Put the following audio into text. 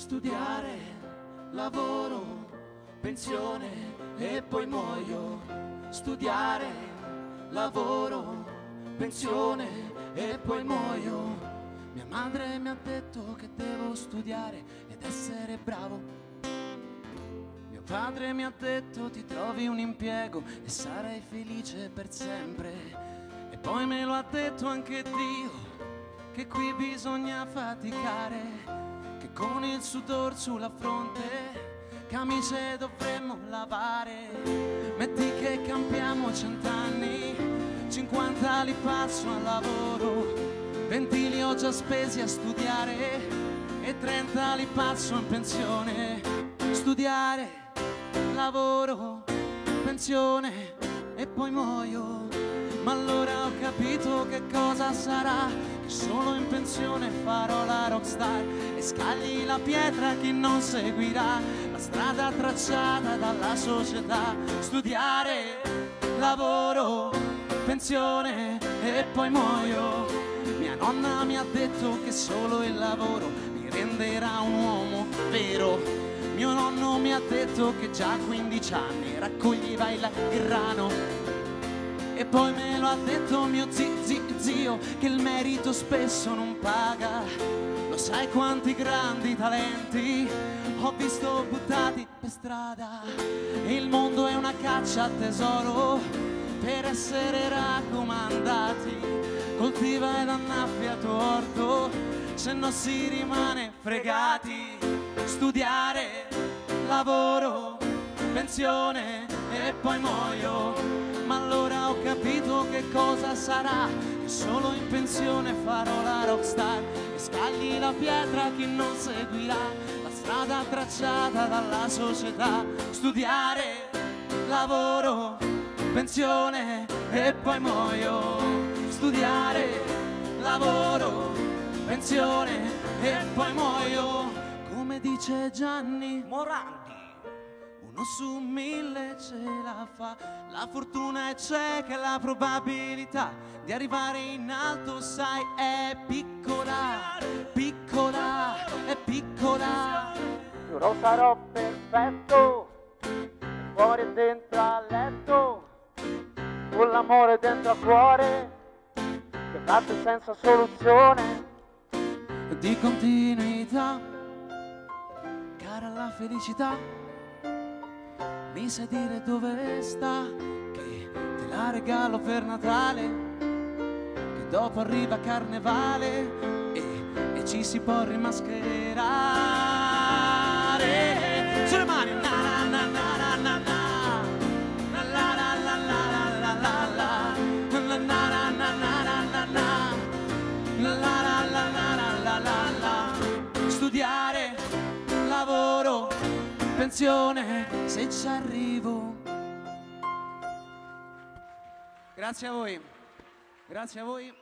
studiare, lavoro, pensione e poi muoio. Studiare, lavoro, pensione e poi muoio. Mia madre mi ha detto che devo studiare ed essere bravo. Mio padre mi ha detto ti trovi un impiego e sarai felice per sempre. E poi me lo ha detto anche Dio che qui bisogna faticare, con il sudor sulla fronte camicie dovremmo lavare. Metti che cambiamo cent'anni, 50 li passo al lavoro, 20 li ho già spesi a studiare e 30 li passo in pensione. Studiare, lavoro, pensione e poi muoio. Ma allora ho capito che cosa sarà, che solo pensione farò la rockstar e scagli la pietra chi non seguirà la strada tracciata dalla società. Studiare, lavoro, pensione e poi muoio. Mia nonna mi ha detto che solo il lavoro mi renderà un uomo vero. Mio nonno mi ha detto che già a 15 anni raccoglieva il grano e poi me lo ha detto mio zi, zi, zio che il merito spesso non paga. Lo sai quanti grandi talenti ho visto buttati per strada. Il mondo è una caccia al tesoro per essere raccomandati. Coltiva ed annaffia tuo orto, se no si rimane fregati. Studiare, lavoro, pensione e poi muoio ma allora capito che cosa sarà, che solo in pensione farò la rockstar. E scagli la pietra chi non seguirà. La strada tracciata dalla società, studiare, lavoro, pensione e poi muoio, studiare, lavoro, pensione e poi muoio, come dice Gianni Morandi. Uno su mille ce la fa, la fortuna è cieca la probabilità di arrivare in alto, sai, è piccola, piccola, è piccola. Giuro sarò perfetto, fuori e dentro a letto, con l'amore dentro a cuore, che batte senza soluzione. Di continuità, cara la felicità, mi sai dire dove sta, che te la regalo per Natale, che dopo arriva Carnevale e, e ci si può rimascherare. Sulle mani, na na na na na na. Studiare pensione, se ci arrivo. Grazie a voi, grazie a voi.